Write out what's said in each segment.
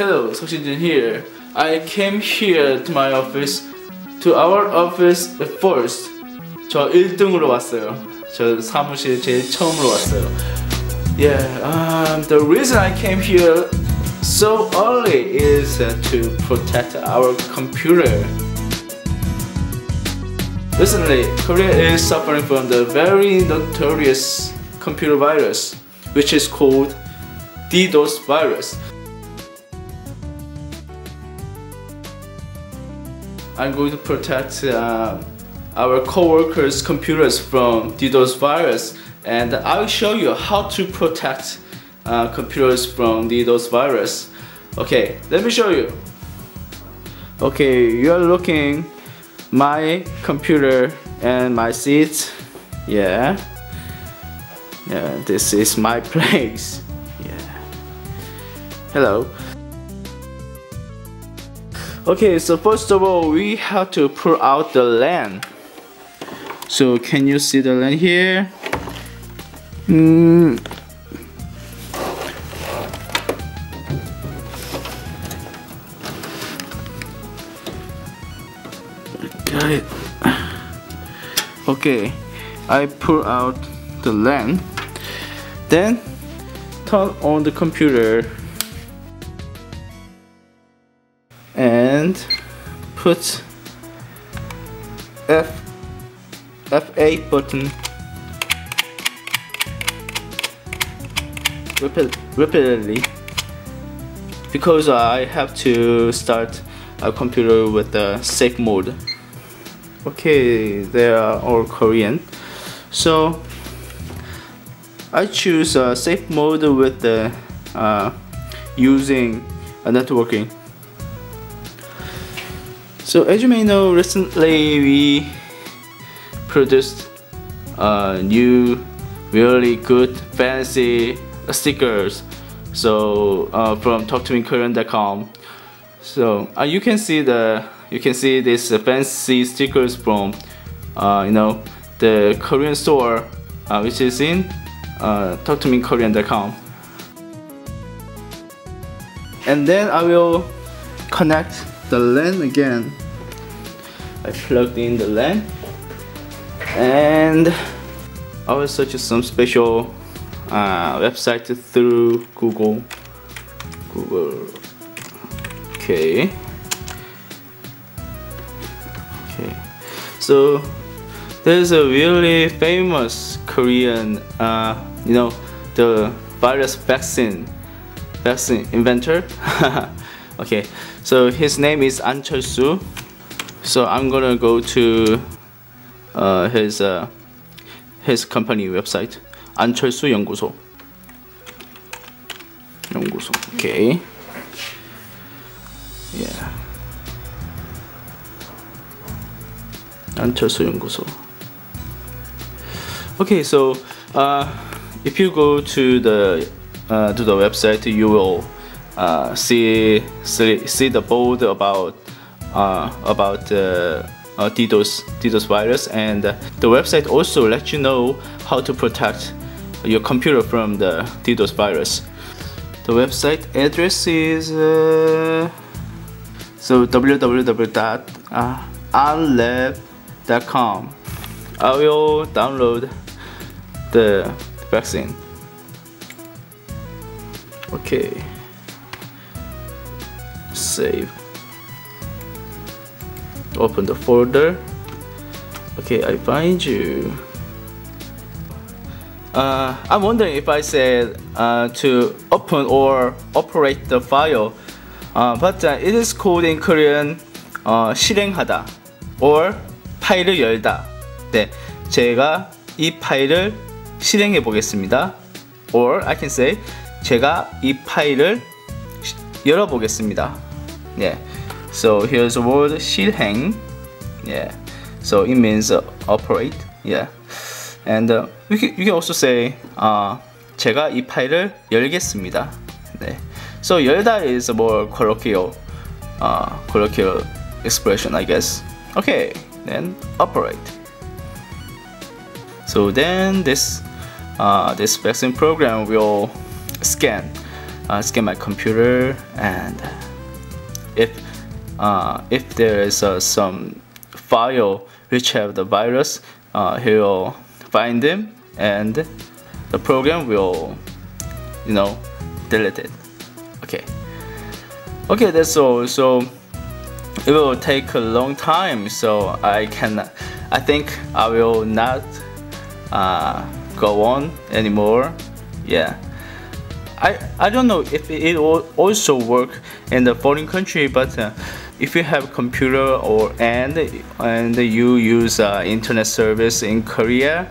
Hello, Seokjin here. I came here to my office, to our office first. 저 1등으로 왔어요. 저 사무실 제일 처음으로 왔어요. Yeah, um, the reason I came here so early is uh, to protect our computer. Recently, Korea is suffering from the very notorious computer virus, which is called DDoS virus. I'm going to protect uh, our coworkers' computers from DDoS virus, and I'll show you how to protect uh, computers from DDoS virus. Okay, let me show you. Okay, you're looking my computer and my seat. Yeah. Yeah, this is my place. Yeah. Hello. Okay, so first of all, we have to pull out the LAN. So can you see the LAN here? Mm. Got it. Okay, I pull out the LAN. Then turn on the computer and put F F8 button. Repeatedly because I have to start a computer with the safe mode. Okay they are all Korean. So I choose a safe mode with the uh, using a networking so as you may know recently we produced uh, new really good fancy stickers. So uh, from talktomekorean.com so uh, you can see the you can see these fancy stickers from uh, you know the Korean store uh, which is in uh, talktomekorean.com and then I will connect the LAN again I plugged in the LAN and I will search some special uh, website through Google. Google. Okay. Okay. So there's a really famous Korean uh, you know the virus vaccine vaccine inventor. Okay. So his name is An Chol-su so I'm gonna go to uh, his uh, his company website 안철수 연구소 연구소 okay yeah 안철수 연구소 okay so uh, if you go to the uh, to the website you will uh, see, see see the board about uh, about uh, uh, DDoS, DDoS virus and uh, the website also lets you know how to protect your computer from the DDoS virus. The website address is uh, so www.ahnlab.com. I will download the vaccine. Okay. Save open the folder okay I find you uh, I'm wondering if I said uh, to open or operate the file uh, but uh, it is called in Korean 어, 실행하다 or 파일을 열다 네, 제가 이 파일을 실행해 보겠습니다 or I can say 제가 이 파일을 열어 보겠습니다 네. So here's the word 실행. Yeah. So it means uh, operate. Yeah. And uh, you, can, you can also say uh, 제가 이 파일을 열겠습니다. 네. So 열다 is a more colloquial, uh, colloquial expression, I guess. Okay. Then operate. So then this uh, this vaccine program will scan uh, scan my computer and if uh, if there is uh, some file which have the virus uh, he will find them and the program will you know delete it. Okay. Okay that's all. So it will take a long time. So I can I think I will not uh, go on anymore. Yeah. I, I don't know if it will also work in the foreign country but uh, if you have computer or and and you use uh, internet service in Korea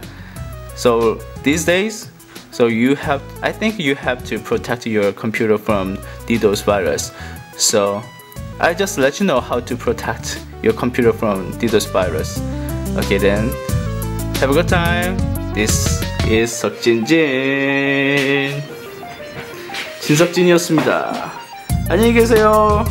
so these days so you have I think you have to protect your computer from DDoS virus so I just let you know how to protect your computer from DDoS virus okay then have a good time this is 석진진 진석진이었습니다 안녕히 계세요